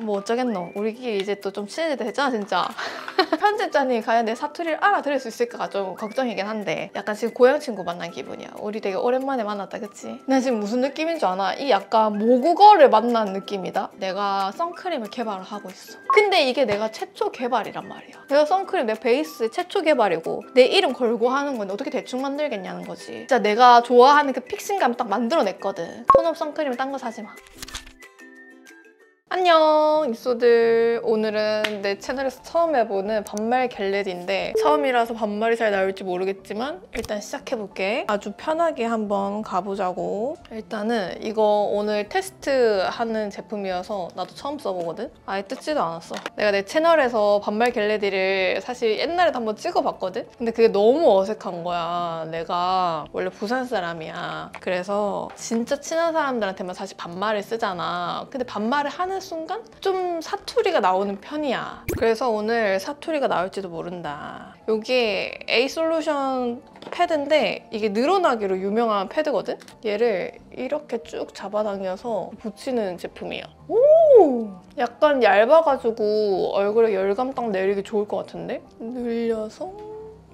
뭐 어쩌겠노. 우리끼리 이제 또 좀 친해지다 했잖아 진짜. 편집자님 과연 내 사투리를 알아들을 수 있을까가 좀 걱정이긴 한데 약간 지금 고향 친구 만난 기분이야. 우리 되게 오랜만에 만났다 그치? 나 지금 무슨 느낌인 줄 아나? 이 약간 모국어를 만난 느낌이다. 내가 선크림을 개발을 하고 있어. 근데 이게 내가 최초 개발이란 말이야. 내가 선크림 내 베이스 최초 개발이고 내 이름 걸고 하는 건데 어떻게 대충 만들겠냐는 거지. 진짜 내가 좋아하는 그 픽싱감 딱 만들어냈거든. 톤업 선크림 딴 거 사지 마 안녕 이소들. 오늘은 내 채널에서 처음 해보는 반말 get ready인데 처음이라서 반말이 잘 나올지 모르겠지만 일단 시작해볼게. 아주 편하게 한번 가보자고. 일단은 이거 오늘 테스트하는 제품이어서 나도 처음 써보거든? 아예 뜯지도 않았어. 내가 내 채널에서 반말 get ready를 사실 옛날에도 한번 찍어봤거든? 근데 그게 너무 어색한 거야. 내가 원래 부산 사람이야. 그래서 진짜 친한 사람들한테만 사실 반말을 쓰잖아. 근데 반말을 하는 순간 좀 사투리가 나오는 편이야. 그래서 오늘 사투리가 나올지도 모른다. 이게 에이솔루션 패드인데 이게 늘어나기로 유명한 패드거든? 얘를 이렇게 쭉 잡아당겨서 붙이는 제품이야. 오! 약간 얇아가지고 얼굴에 열감 딱 내리기 좋을 것 같은데? 늘려서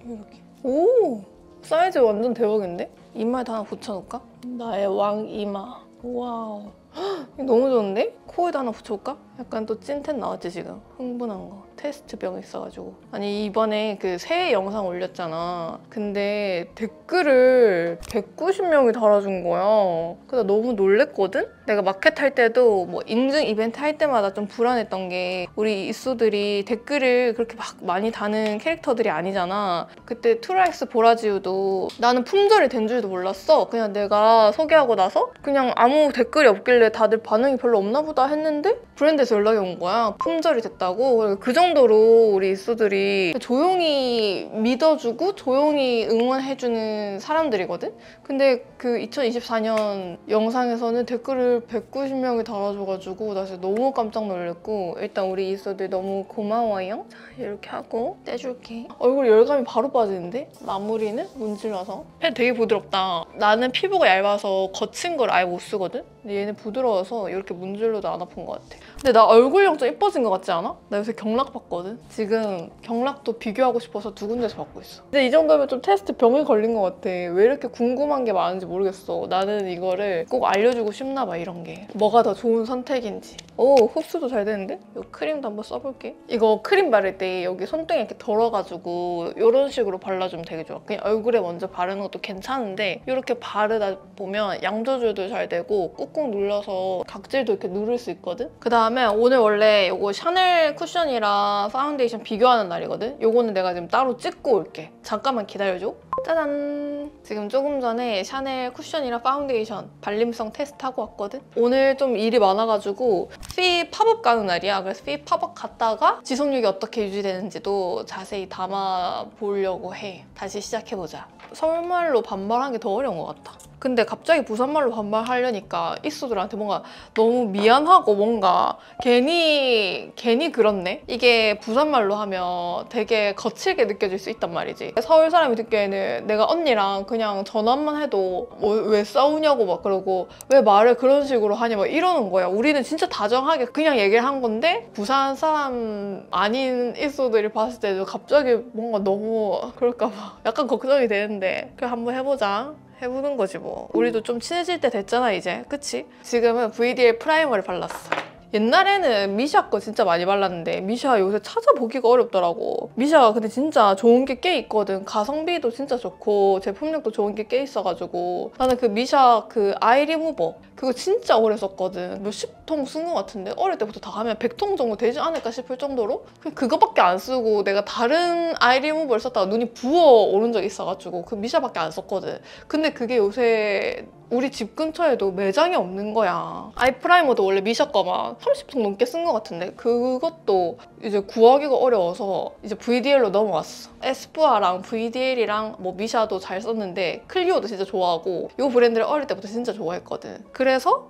이렇게. 오! 사이즈 완전 대박인데? 이마에다 하나 붙여놓을까? 나의 왕 이마. 와우. 너무 좋은데? 코에다 하나 붙여볼까? 약간 또 찐텐 나왔지 지금. 흥분한 거. 테스트 병 있어가지고. 아니 이번에 그 새해 영상 올렸잖아. 근데 댓글을 190명이 달아준 거야. 그래서 너무 놀랬거든? 내가 마켓 할 때도 뭐 인증 이벤트 할 때마다 좀 불안했던 게 우리 이수들이 댓글을 그렇게 막 많이 다는 캐릭터들이 아니잖아. 그때 트라이스 보라지우도 나는 품절이 된 줄도 몰랐어. 그냥 내가 소개하고 나서 그냥 아무 댓글이 없길래 다들 반응이 별로 없나 보다 했는데 브랜드에서 연락이 온 거야. 품절이 됐다고. 그 정도로 우리 이수들이 조용히 믿어주고 조용히 응원해주는 사람들이거든? 근데 그 2024년 영상에서는 댓글을 190명이 달아줘가지고 나 진짜 너무 깜짝 놀랐고 일단 우리 이수들 너무 고마워요. 자, 이렇게 하고 떼줄게. 얼굴 열감이 바로 빠지는데? 마무리는 문질러서. 패드 되게 부드럽다. 나는 피부가 얇아서 거친 걸 아예 못 쓰거든? 근데 얘는 부드러워서 이렇게 문질러도 안 아픈 것 같아. 근데 나 얼굴형 좀 예뻐진 것 같지 않아? 나 요새 경락 받거든? 지금 경락도 비교하고 싶어서 두 군데서 받고 있어. 근데 이 정도면 좀 테스트 병이 걸린 것 같아. 왜 이렇게 궁금한 게 많은지 모르겠어. 나는 이거를 꼭 알려주고 싶나 봐, 이런 게. 뭐가 더 좋은 선택인지. 오, 흡수도 잘 되는데? 이 크림도 한번 써볼게. 이거 크림 바를 때 여기 손등에 이렇게 덜어가지고 이런 식으로 발라주면 되게 좋아. 그냥 얼굴에 먼저 바르는 것도 괜찮은데 이렇게 바르다 보면 양 조절도 잘 되고 꾹꾹 눌러서 각질도 이렇게 누를 수 있거든? 그 다음 에 오늘 원래 이거 샤넬 쿠션이랑 파운데이션 비교하는 날이거든? 요거는 내가 지금 따로 찍고 올게. 잠깐만 기다려줘. 짜잔! 지금 조금 전에 샤넬 쿠션이랑 파운데이션 발림성 테스트하고 왔거든? 오늘 좀 일이 많아가지고 피 팝업 가는 날이야. 그래서 피 팝업 갔다가 지속력이 어떻게 유지되는지도 자세히 담아 보려고 해. 다시 시작해보자. 서울말로 반말하는 게 더 어려운 것 같아. 근데 갑자기 부산말로 반말하려니까 이수들한테 뭔가 너무 미안하고 뭔가 괜히 괜히 그렇네. 이게 부산말로 하면 되게 거칠게 느껴질 수 있단 말이지. 서울 사람이 듣기에는 내가 언니랑 그냥 전화만 해도 뭐 왜 싸우냐고 막 그러고 왜 말을 그런 식으로 하냐 막 이러는 거야. 우리는 진짜 다정하게 그냥 얘기를 한 건데 부산 사람 아닌 이수들이 봤을 때도 갑자기 뭔가 너무 그럴까 봐 약간 걱정이 되는데 그래 한번 해보자. 해보는 거지 뭐. 우리도 좀 친해질 때 됐잖아 이제. 그치? 지금은 VDL 프라이머를 발랐어. 옛날에는 미샤 거 진짜 많이 발랐는데 미샤 요새 찾아보기가 어렵더라고. 미샤가 근데 진짜 좋은 게 꽤 있거든. 가성비도 진짜 좋고 제품력도 좋은 게 꽤 있어가지고 나는 그 미샤 그 아이 리무버 그거 진짜 오래 썼거든. 몇십 통 쓴 것 같은데 어릴 때부터 다 하면 100통 정도 되지 않을까 싶을 정도로 그냥 그거밖에 안 쓰고 내가 다른 아이 리무버를 썼다가 눈이 부어 오른 적이 있어가지고 그 미샤밖에 안 썼거든. 근데 그게 요새 우리 집 근처에도 매장이 없는 거야. 아이 프라이머도 원래 미샤 거만 30통 넘게 쓴 것 같은데 그것도 이제 구하기가 어려워서 이제 VDL로 넘어왔어. 에스쁘아랑 VDL이랑 뭐 미샤도 잘 썼는데 클리오도 진짜 좋아하고 이 브랜드를 어릴 때부터 진짜 좋아했거든. 그래서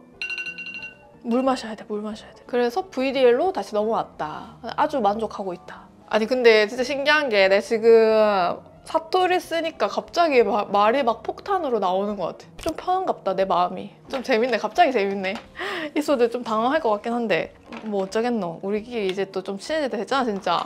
물 마셔야 돼, 물 마셔야 돼. 그래서 VDL로 다시 넘어왔다. 아주 만족하고 있다. 아니 근데 진짜 신기한 게 내 지금 사투리 쓰니까 갑자기 마- 말이 막 폭탄으로 나오는 것 같아. 좀 편한갑다 내 마음이. 좀 재밌네. 갑자기 재밌네. 이소들 좀 당황할 것 같긴 한데 뭐 어쩌겠노. 우리끼리 이제 또 좀 친해질 때 됐잖아 진짜.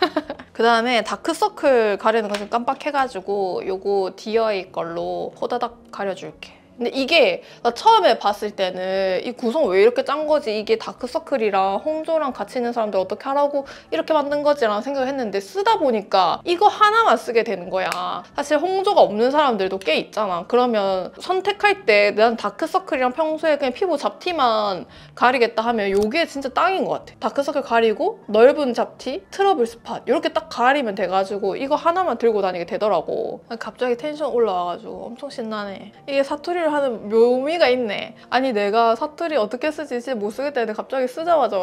그 다음에 다크서클 가리는 거 좀 깜빡해가지고 요거 디어이 걸로 호다닥 가려줄게. 근데 이게 나 처음에 봤을 때는 이 구성 왜 이렇게 짠 거지? 이게 다크서클이랑 홍조랑 같이 있는 사람들 어떻게 하라고 이렇게 만든 거지 라는 생각을 했는데 쓰다 보니까 이거 하나만 쓰게 되는 거야. 사실 홍조가 없는 사람들도 꽤 있잖아. 그러면 선택할 때 난 다크서클이랑 평소에 그냥 피부 잡티만 가리겠다 하면 이게 진짜 딱인 것 같아. 다크서클 가리고 넓은 잡티, 트러블 스팟 이렇게 딱 가리면 돼가지고 이거 하나만 들고 다니게 되더라고. 갑자기 텐션 올라와가지고 엄청 신나네. 이게 사투리를 하는 묘미가 있네. 아니 내가 사투리 어떻게 쓰지 못 쓰겠다 했는데 갑자기 쓰자마자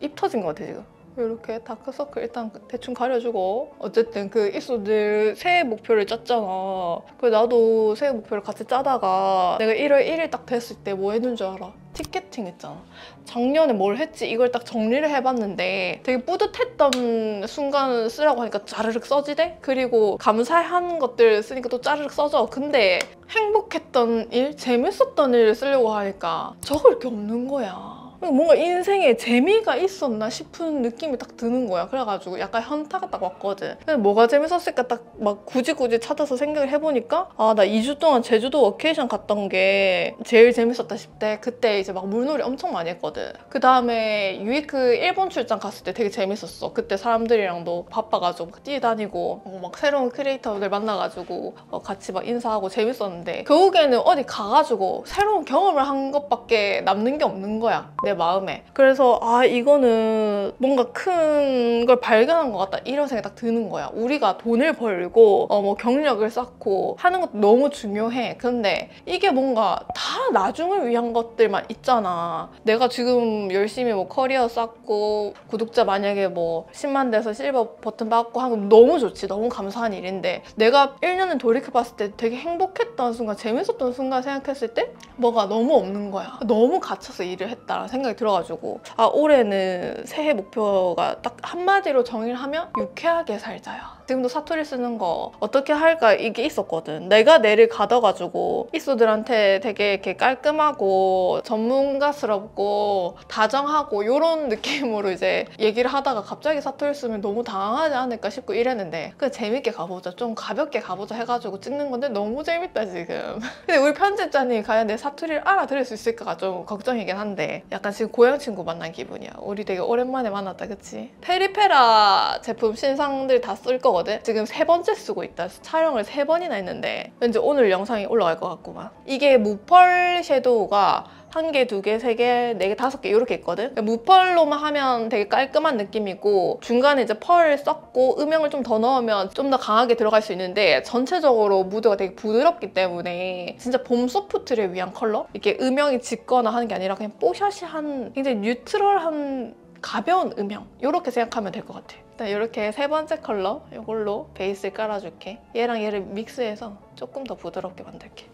입 터진 것 같아 지금. 이렇게 다크서클 일단 대충 가려주고. 어쨌든 그 이수들 새해 목표를 짰잖아. 그 나도 새해 목표를 같이 짜다가 내가 1월 1일 딱 됐을 때 뭐 했는 줄 알아? 티켓팅 했잖아. 작년에 뭘 했지? 이걸 딱 정리를 해봤는데 되게 뿌듯했던 순간 쓰라고 하니까 짜르륵 써지대? 그리고 감사한 것들 쓰니까 또 짜르륵 써져. 근데 행복했던 일, 재밌었던 일을 쓰려고 하니까 적을 게 없는 거야 뭔가 인생에 재미가 있었나 싶은 느낌이 딱 드는 거야. 그래가지고 약간 현타가 딱 왔거든. 근데 뭐가 재밌었을까 딱 막 굳이 굳이 찾아서 생각을 해보니까 아, 나 2주 동안 제주도 워케이션 갔던 게 제일 재밌었다 싶대. 그때 이제 막 물놀이 엄청 많이 했거든. 그 다음에 유이크 일본 출장 갔을 때 되게 재밌었어. 그때 사람들이랑도 바빠가지고 막 뛰다니고 어, 막 새로운 크리에이터들 만나가지고 어, 같이 막 인사하고 재밌었는데 결국에는 어디 가가지고 새로운 경험을 한 것밖에 남는 게 없는 거야. 내 마음에. 그래서 아 이거는 뭔가 큰 걸 발견한 것 같다 이런 생각이 딱 드는 거야. 우리가 돈을 벌고 어, 뭐 경력을 쌓고 하는 것도 너무 중요해. 근데 이게 뭔가 다 나중을 위한 것들만 있잖아. 내가 지금 열심히 뭐 커리어 쌓고 구독자 만약에 뭐 10만 돼서 실버 버튼 받고 하면 너무 좋지. 너무 감사한 일인데 내가 1년을 돌이켜봤을 때 되게 행복했던 순간, 재밌었던 순간 생각했을 때 뭐가 너무 없는 거야. 너무 갇혀서 일을 했다라는 생각 이 들어가지고 아 올해는 새해 목표가 딱 한마디로 정의를 하면 유쾌하게 살자요. 지금도 사투리 쓰는 거 어떻게 할까 이게 있었거든. 내가 내를 가둬가지고 이소들한테 되게 이렇게 깔끔하고 전문가스럽고 다정하고 이런 느낌으로 이제 얘기를 하다가 갑자기 사투리 쓰면 너무 당황하지 않을까 싶고 이랬는데 그냥 재밌게 가보자 좀 가볍게 가보자 해가지고 찍는 건데 너무 재밌다 지금. 근데 우리 편집자님 과연 내 사투리를 알아들을 수 있을까가 좀 걱정이긴 한데 약간 지금 고향 친구 만난 기분이야. 우리 되게 오랜만에 만났다 그치? 페리페라 제품 신상들 다 쓸 거 거든. 지금 세 번째 쓰고 있다. 촬영을 세 번이나 했는데 왠지 오늘 영상이 올라갈 것 같구만. 이게 무펄 섀도우가 한 개, 두 개, 세 개, 네 개, 다섯 개 이렇게 있거든. 무펄로만 하면 되게 깔끔한 느낌이고 중간에 이제 펄 섞고 음영을 좀 더 넣으면 좀 더 강하게 들어갈 수 있는데 전체적으로 무드가 되게 부드럽기 때문에 진짜 봄 소프트를 위한 컬러? 이렇게 음영이 짙거나 하는 게 아니라 그냥 뽀샤시한 굉장히 뉴트럴한 가벼운 음영 이렇게 생각하면 될 것 같아. 이렇게 세 번째 컬러 이걸로 베이스를 깔아줄게. 얘랑 얘를 믹스해서 조금 더 부드럽게 만들게.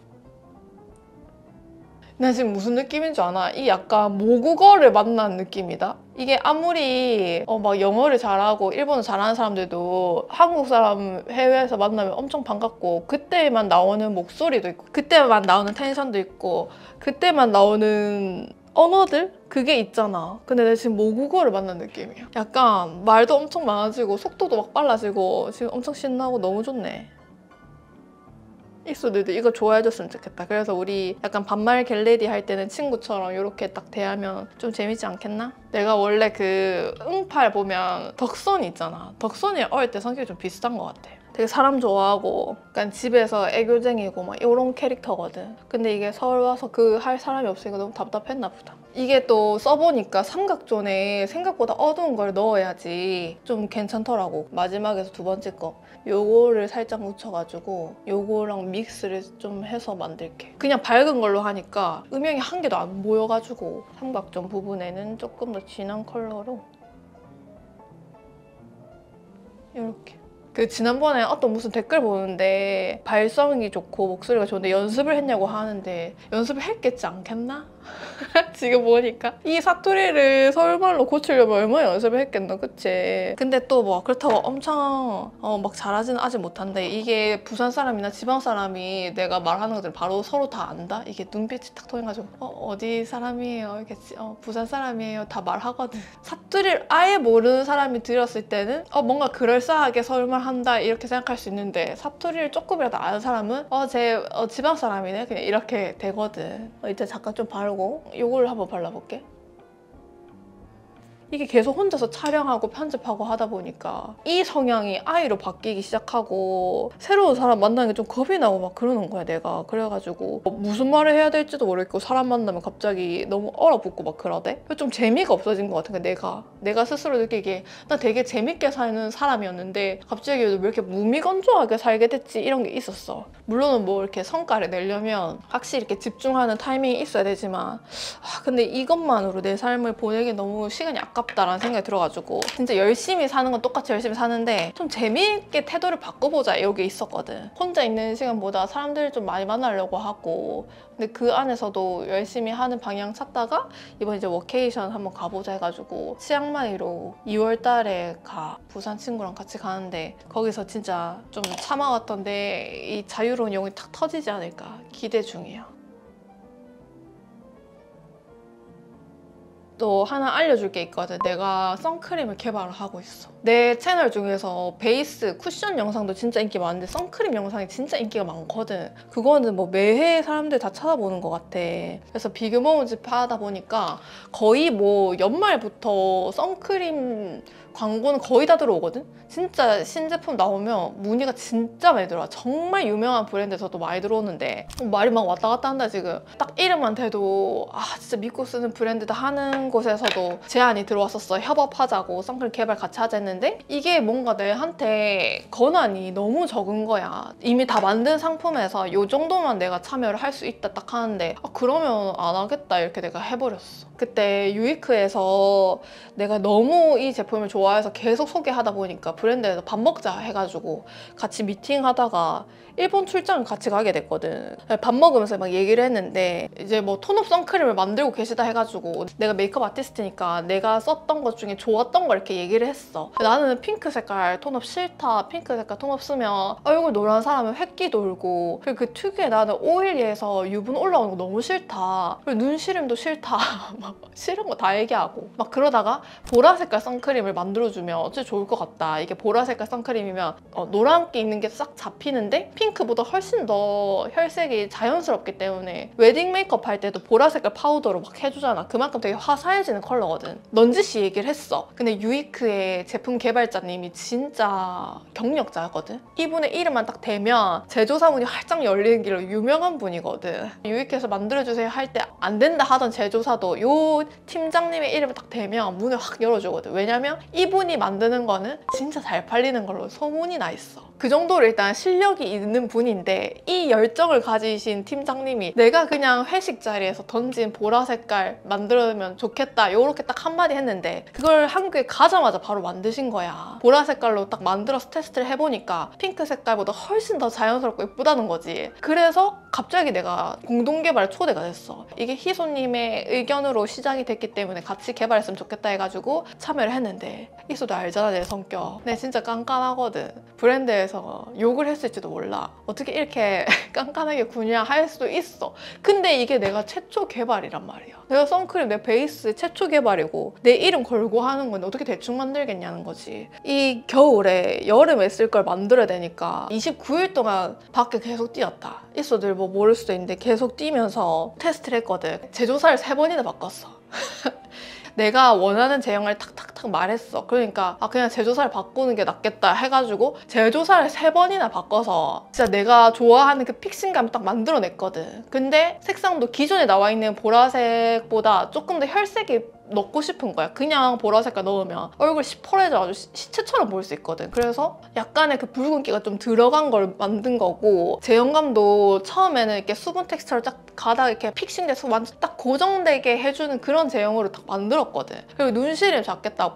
나 지금 무슨 느낌인 줄 아나? 이 약간 모국어를 만난 느낌이다. 이게 아무리 어, 막 영어를 잘하고 일본어 잘하는 사람들도 한국 사람 해외에서 만나면 엄청 반갑고 그때만 나오는 목소리도 있고 그때만 나오는 텐션도 있고 그때만 나오는 언어들? 그게 있잖아. 근데 내가 지금 모국어를 만난 느낌이야. 약간 말도 엄청 많아지고 속도도 막 빨라지고 지금 엄청 신나고 너무 좋네. 이수들도 이거 좋아해줬으면 좋겠다. 그래서 우리 약간 반말 get ready 할 때는 친구처럼 이렇게 딱 대하면 좀 재밌지 않겠나? 내가 원래 그 응팔 보면 덕선이 있잖아. 덕선이 어릴 때 성격이 좀 비슷한 것 같아. 되게 사람 좋아하고 약간 집에서 애교쟁이고 막 이런 캐릭터거든. 근데 이게 서울 와서 그 할 사람이 없으니까 너무 답답했나 보다. 이게 또 써보니까 삼각존에 생각보다 어두운 걸 넣어야지 좀 괜찮더라고. 마지막에서 두 번째 거. 요거를 살짝 묻혀가지고 요거랑 믹스를 좀 해서 만들게. 그냥 밝은 걸로 하니까 음영이 한 개도 안 보여가지고 삼각존 부분에는 조금 더 진한 컬러로 이렇게. 그 지난번에 어떤 무슨 댓글 보는데 발성이 좋고 목소리가 좋은데 연습을 했냐고 하는데 연습을 했겠지 않겠나? 지금 보니까 이 사투리를 서울말로 고치려면 얼마나 연습을 했겠나 그치? 근데 또 뭐 그렇다고 엄청 어, 막 잘하지는 아직 못한데 이게 부산 사람이나 지방 사람이 내가 말하는 것들 바로 서로 다 안다? 이게 눈빛이 탁 통해가지고 어, 어디 사람이에요? 이렇게 지- 어, 부산 사람이에요 다 말하거든 사투리를 아예 모르는 사람이 들었을 때는 어, 뭔가 그럴싸하게 서울말 한다 이렇게 생각할 수 있는데 사투리를 조금이라도 아는 사람은 어, 제 어, 지방 사람이네 그냥 이렇게 되거든 어, 이제 잠깐 좀 바르고 이걸 한번 발라볼게 이게 계속 혼자서 촬영하고 편집하고 하다 보니까 이 성향이 아이로 바뀌기 시작하고 새로운 사람 만나는 게 좀 겁이 나고 막 그러는 거야 내가. 그래가지고 뭐 무슨 말을 해야 될지도 모르겠고 사람 만나면 갑자기 너무 얼어붙고 막 그러대? 좀 재미가 없어진 것 같은 거야 내가. 내가 스스로 느끼기에 나 되게 재밌게 사는 사람이었는데 갑자기 왜 이렇게 무미건조하게 살게 됐지? 이런 게 있었어. 물론은 뭐 이렇게 성과를 내려면 확실히 이렇게 집중하는 타이밍이 있어야 되지만 아, 근데 이것만으로 내 삶을 보내기 너무 시간이 아 깝다라는 생각이 들어가지고 진짜 열심히 사는 건 똑같이 열심히 사는데 좀 재미있게 태도를 바꿔보자 이게 있었거든. 혼자 있는 시간보다 사람들을 좀 많이 만나려고 하고 근데 그 안에서도 열심히 하는 방향 찾다가 이번 이제 워케이션 한번 가보자 해가지고 치앙마이로 2월 달에 가 부산 친구랑 같이 가는데 거기서 진짜 좀 참아왔던데 이 자유로운 영혼이 탁 터지지 않을까 기대 중이야 또 하나 알려줄 게 있거든. 내가 선크림을 개발을 하고 있어. 내 채널 중에서 베이스 쿠션 영상도 진짜 인기 많은데 선크림 영상이 진짜 인기가 많거든. 그거는 뭐 매해 사람들 다 찾아보는 것 같아. 그래서 비교 모음집 하다 보니까 거의 뭐 연말부터 선크림 광고는 거의 다 들어오거든? 진짜 신제품 나오면 문의가 진짜 많이 들어와. 정말 유명한 브랜드에서도 많이 들어오는데 어, 말이 막 왔다 갔다 한다 지금. 딱 이름만 대도 아 진짜 믿고 쓰는 브랜드다 하는 곳에서도 제안이 들어왔었어. 협업하자고 선크림 개발 같이 하자 했는데 이게 뭔가 내한테 권한이 너무 적은 거야. 이미 다 만든 상품에서 이 정도만 내가 참여를 할 수 있다 딱 하는데 아, 그러면 안 하겠다 이렇게 내가 해버렸어. 그때 유이크에서 내가 너무 이 제품을 좋아해서 계속 소개하다 보니까 브랜드에서 밥 먹자 해가지고 같이 미팅하다가 일본 출장을 같이 가게 됐거든. 밥 먹으면서 막 얘기를 했는데 이제 뭐 tone up 선크림을 만들고 계시다 해가지고 내가 메이크업 아티스트니까 내가 썼던 것 중에 좋았던 걸 이렇게 얘기를 했어. 나는 핑크 색깔 tone up 싫다. 핑크 색깔 tone up 쓰면 얼굴 노란 사람은 회끼 돌고 그리고 그 특유의 나는 oily해서 유분 올라오는 거 너무 싫다. 그리고 눈 시림도 싫다. 막 싫은 거 다 얘기하고 막 그러다가 보라 색깔 선크림을 만들어주면 어째 좋을 것 같다. 이게 보라 색깔 선크림이면 어, 노란기 있는 게 싹 잡히는데 핑크보다 훨씬 더 혈색이 자연스럽기 때문에 웨딩 메이크업 할 때도 보라 색깔 파우더로 막 해주잖아. 그만큼 되게 화사해지는 컬러거든. 넌지시 얘기를 했어. 근데 유이크의 제품 개발자님이 진짜 경력자거든. 이분의 이름만 딱 대면 제조사문이 활짝 열리는 길로 유명한 분이거든. 유이크에서 만들어주세요 할 때 안 된다 하던 제조사도 요 팀장님의 이름을 딱 대면 문을 확 열어주거든. 왜냐면 이분이 만드는 거는 진짜 잘 팔리는 걸로 소문이 나 있어. 그 정도로 일단 실력이 있는 분인데 이 열정을 가지신 팀장님이 내가 그냥 회식 자리에서 던진 보라 색깔 만들면 좋겠다 요렇게 딱 한마디 했는데 그걸 한국에 가자마자 바로 만드신 거야. 보라 색깔로 딱 만들어서 테스트를 해보니까 핑크 색깔보다 훨씬 더 자연스럽고 예쁘다는 거지. 그래서 갑자기 내가 공동개발 초대가 됐어. 이게 희소님의 의견으로 시작이 됐기 때문에 같이 개발했으면 좋겠다 해가지고 참여를 했는데 희소도 알잖아 내 성격. 내 진짜 깐깐하거든. 브랜드에서 욕을 했을지도 몰라. 어떻게 이렇게 깐깐하게 구냐 할 수도 있어? 근데 이게 내가 최초 개발이란 말이야. 내가 선크림 내 베이스 최초 개발이고 내 이름 걸고 하는 건데 어떻게 대충 만들겠냐는 거지. 이 겨울에 여름에 쓸 걸 만들어야 되니까 29일 동안 밖에 계속 뛰었다. 있어들 뭐 모를 수도 있는데 계속 뛰면서 테스트를 했거든. 제조사를 세 번이나 바꿨어. 내가 원하는 제형을 탁탁 탁 말했어. 그러니까 아 그냥 제조사를 바꾸는 게 낫겠다 해가지고 제조사를 세 번이나 바꿔서 진짜 내가 좋아하는 그 픽싱감 딱 만들어냈거든. 근데 색상도 기존에 나와 있는 보라색보다 조금 더 혈색이 넣고 싶은 거야. 그냥 보라 색깔 넣으면 얼굴 시퍼레져가지고 시- 시체처럼 보일 수 있거든. 그래서 약간의 그 붉은기가 좀 들어간 걸 만든 거고 제형감도 처음에는 이렇게 수분 텍스처를 딱 가다가 이렇게 fixing돼서 완전 딱 고정되게 해주는 그런 제형으로 딱 만들었거든. 그리고 눈시림 잡겠다고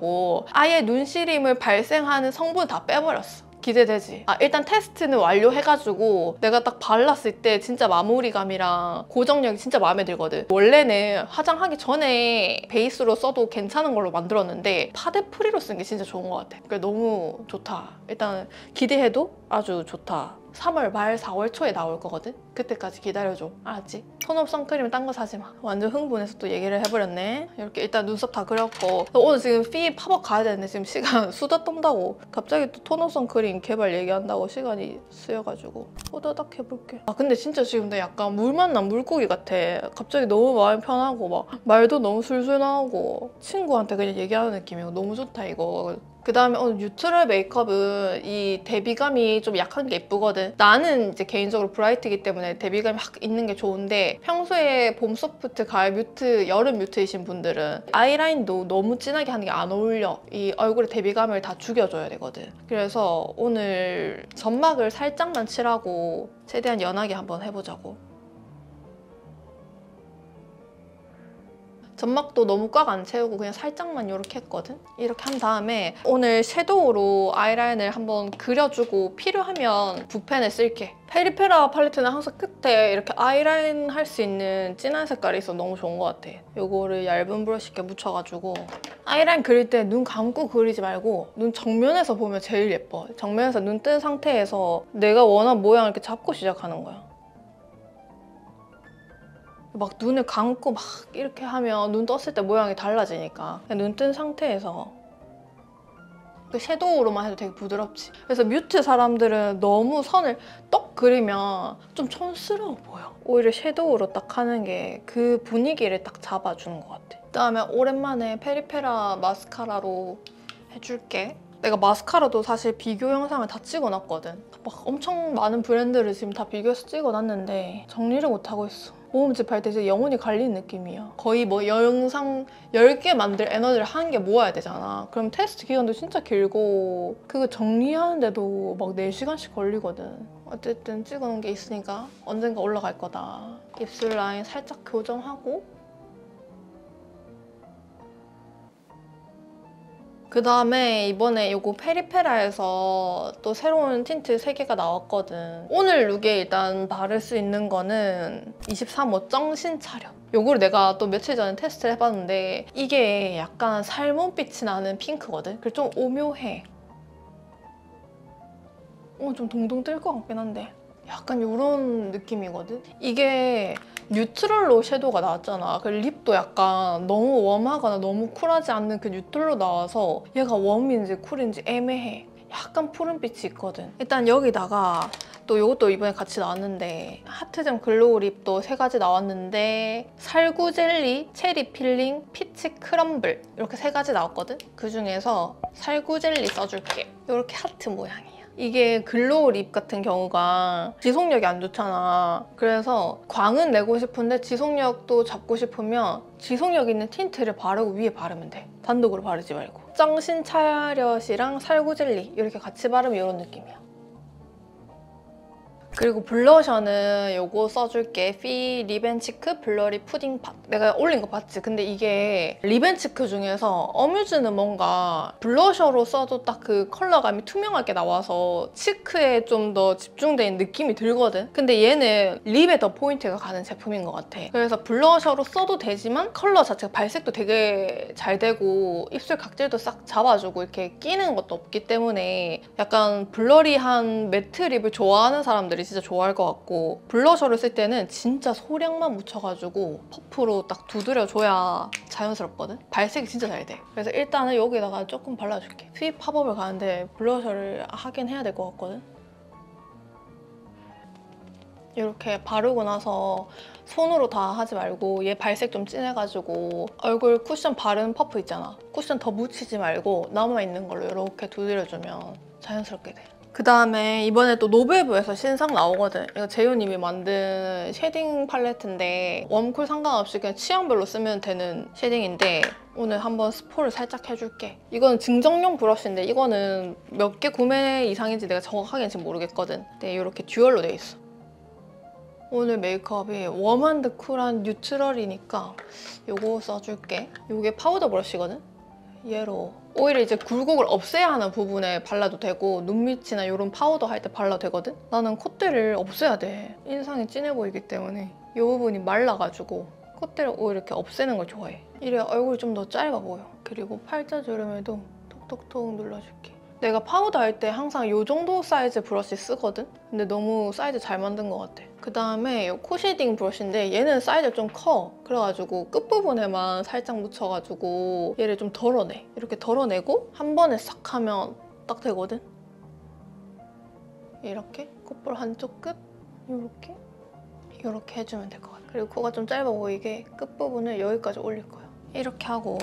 아예 눈시림을 발생하는 성분 다 빼버렸어. 기대되지? 아 일단 테스트는 완료해가지고 내가 딱 발랐을 때 진짜 마무리감이랑 고정력이 진짜 마음에 들거든 원래는 화장하기 전에 베이스로 써도 괜찮은 걸로 만들었는데 파데 free로 쓴 게 진짜 좋은 것 같아 그래 너무 좋다 일단 기대해도 아주 좋다 3월 말 4월 초에 나올 거거든? 그때까지 기다려줘. 알았지? tone up 선크림 딴 거 사지 마. 완전 흥분해서 또 얘기를 해버렸네. 이렇게 일단 눈썹 다 그렸고. 오늘 지금 fwee 팝업 가야 되는데 지금 시간 수다 떤다고. 갑자기 또 tone up 선크림 개발 얘기한다고 시간이 쓰여가지고. 호다닥 해볼게. 아 근데 진짜 지금 나 약간 물 만난 물고기 같아. 갑자기 너무 마음이 편하고 막 말도 너무 술술 나오고 친구한테 그냥 얘기하는 느낌이고 너무 좋다 이거 그 다음에 오늘 뉴트럴 메이크업은 이 대비감이 좀 약한 게 예쁘거든. 나는 이제 개인적으로 브라이트이기 때문에 대비감이 확 있는 게 좋은데 평소에 봄 소프트, 가을 뮤트, 여름 뮤트이신 분들은 아이라인도 너무 진하게 하는 게 안 어울려. 이 얼굴에 대비감을 다 죽여줘야 되거든. 그래서 오늘 점막을 살짝만 칠하고 최대한 연하게 한번 해보자고. 점막도 너무 꽉 안 채우고 그냥 살짝만 이렇게 했거든? 이렇게 한 다음에 오늘 섀도우로 아이라인을 한번 그려주고 필요하면 붓펜을 쓸게. 페리페라 팔레트는 항상 끝에 이렇게 아이라인 할 수 있는 진한 색깔이 있어 너무 좋은 것 같아. 이거를 얇은 브러쉬 이렇게 묻혀가지고 아이라인 그릴 때 눈 감고 그리지 말고 눈 정면에서 보면 제일 예뻐. 정면에서 눈 뜬 상태에서 내가 원하는 모양을 이렇게 잡고 시작하는 거야. 막 눈을 감고 막 이렇게 하면 눈 떴을 때 모양이 달라지니까 눈 뜬 상태에서. 그 섀도우로만 해도 되게 부드럽지. 그래서 뮤트 사람들은 너무 선을 떡 그리면 좀 촌스러워 보여. 오히려 섀도우로 딱 하는 게 그 분위기를 딱 잡아주는 것 같아. 그다음에 오랜만에 페리페라 마스카라로 해줄게. 내가 마스카라도 사실 비교 영상을 다 찍어놨거든. 막 엄청 많은 브랜드를 지금 다 비교해서 찍어놨는데 정리를 못하고 있어 모음집 할때 영혼이 갈리는 느낌이야. 거의 뭐 영상 10개 만들 에너지를 한 개 모아야 되잖아. 그럼 테스트 기간도 진짜 길고 그거 정리하는데도 막 4시간씩 걸리거든. 어쨌든 찍어놓은 게 있으니까 언젠가 올라갈 거다. 입술 라인 살짝 교정하고 그 다음에 이번에 이거 페리페라에서 또 새로운 틴트 3개가 나왔거든. 오늘 룩에 일단 바를 수 있는 거는 23호 정신 차렷. 요거를 내가 또 며칠 전에 테스트를 해봤는데 이게 약간 salmon빛이 나는 핑크거든. 그래서 좀 오묘해. 어, 좀 동동 뜰 것 같긴 한데. 약간 이런 느낌이거든. 이게 neutral로 섀도우가 나왔잖아. 그 lip도 약간 너무 warm하거나 너무 cool하지 않는 그 neutral로 나와서 얘가 warm인지 cool인지 애매해. 약간 푸른빛이 있거든. 일단 여기다가 또 이것도 이번에 같이 나왔는데 heart jam glow lip도 세 가지 나왔는데 살구 젤리, 체리 filling, peach crumble 이렇게 세 가지 나왔거든? 그 중에서 살구 젤리 써줄게. 이렇게 하트 모양이야. 이게 glow lip 같은 경우가 지속력이 안 좋잖아. 그래서 광은 내고 싶은데 지속력도 잡고 싶으면 지속력 있는 틴트를 바르고 위에 바르면 돼. 단독으로 바르지 말고. 정신 차렷이랑 살구 젤리 이렇게 같이 바르면 이런 느낌이야. 그리고 블러셔는 요거 써줄게. fwee lip and cheek blurry pudding pot. 내가 올린 거 봤지? 근데 이게 lip and cheek 중에서 어뮤즈는 뭔가 블러셔로 써도 딱 그 컬러감이 투명하게 나와서 cheek에 좀 더 집중된 느낌이 들거든? 근데 얘는 lip에 더 포인트가 가는 제품인 것 같아. 그래서 블러셔로 써도 되지만 컬러 자체가 발색도 되게 잘 되고 입술 각질도 싹 잡아주고 이렇게 끼는 것도 없기 때문에 약간 blurry한 matte lip을 좋아하는 사람들이 진짜 좋아할 것 같고 블러셔를 쓸 때는 진짜 소량만 묻혀가지고 퍼프로 딱 두드려줘야 자연스럽거든? 발색이 진짜 잘 돼. 그래서 일단은 여기다가 조금 발라줄게. 수입 팝업을 가는데 블러셔를 하긴 해야 될 것 같거든? 이렇게 바르고 나서 손으로 다 하지 말고 얘 발색 좀 진해가지고 얼굴 쿠션 바른 퍼프 있잖아. 쿠션 더 묻히지 말고 남아있는 걸로 이렇게 두드려주면 자연스럽게 돼. 그 다음에 이번에 또 노베브에서 신상 나오거든. 이거 재효님이 만든 shading 팔레트인데 warm cool 상관없이 그냥 취향별로 쓰면 되는 shading인데 오늘 한번 스포를 살짝 해줄게. 이거는 증정용 브러쉬인데 이거는 몇 개 구매 이상인지 내가 정확하게는 지금 모르겠거든. 근데 이렇게 dual로 돼 있어. 오늘 메이크업이 warm한 듯 cool한 neutral이니까 이거 써줄게. 이게 파우더 브러쉬거든? 얘로 오히려 이제 굴곡을 없애야 하는 부분에 발라도 되고 눈 밑이나 이런 파우더 할 때 발라도 되거든? 나는 콧대를 없애야 돼. 인상이 진해 보이기 때문에 이 부분에 발라가지고 콧대를 오히려 이렇게 없애는 걸 좋아해. 이래야 얼굴이 좀 더 짧아 보여. 그리고 팔자 주름에도 톡톡톡 눌러줄게 내가 파우더 할 때 항상 이 정도 사이즈 브러쉬 쓰거든? 근데 너무 사이즈 잘 만든 것 같아. 그 다음에 이 코shading 브러쉬인데 얘는 사이즈 좀 커. 그래가지고 끝부분에만 살짝 묻혀가지고 얘를 좀 덜어내. 이렇게 덜어내고 한 번에 싹 하면 딱 되거든? 이렇게 콧볼 한쪽 끝 이렇게 이렇게 해주면 될 것 같아. 그리고 코가 좀 짧아 보이게 끝부분을 여기까지 올릴 거야. 이렇게 하고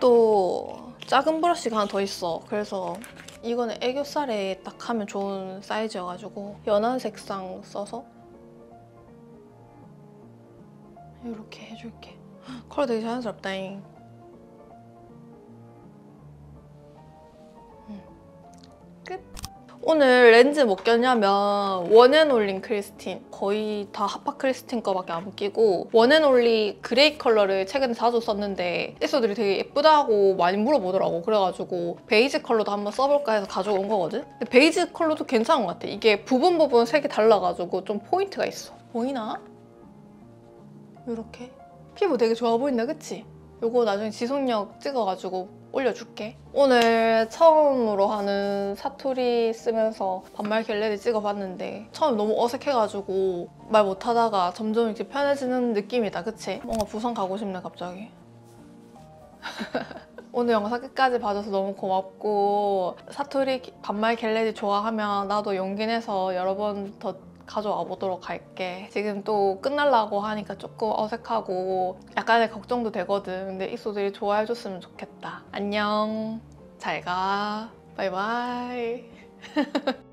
또 작은 브러쉬가 하나 더 있어. 그래서 이거는 애교살에 딱 하면 좋은 사이즈여가지고 연한 색상 써서 이렇게 해줄게. 컬러 되게 자연스럽다잉. 오늘 렌즈 뭐 꼈냐면 One & Only 하파 크리스틴. 거의 다 하파 크리스틴 거밖에 안 끼고 One & Only gray 컬러를 최근에 자주 썼는데 익소들이 되게 예쁘다고 많이 물어보더라고. 그래가지고 베이지 컬러도 한번 써볼까 해서 가져온 거거든. 근데 베이지 컬러도 괜찮은 것 같아. 이게 부분 부분 색이 달라가지고 좀 포인트가 있어. 보이나? 이렇게. 피부 되게 좋아 보인다 그치? 요거 나중에 지속력 찍어가지고 올려줄게. 오늘 처음으로 하는 사투리 쓰면서 반말 get ready 찍어봤는데 처음 너무 어색해가지고 말 못하다가 점점 이렇게 편해지는 느낌이다. 그치? 뭔가 부산 가고 싶네 갑자기. 오늘 영상 끝까지 봐줘서 너무 고맙고 사투리 반말 get ready 좋아하면 나도 용기 내서 여러 번 더 가져와 보도록 할게. 지금 또 끝날라고 하니까 조금 어색하고 약간의 걱정도 되거든. 근데 익소들이 좋아해 줬으면 좋겠다. 안녕. 잘 가. 바이바이.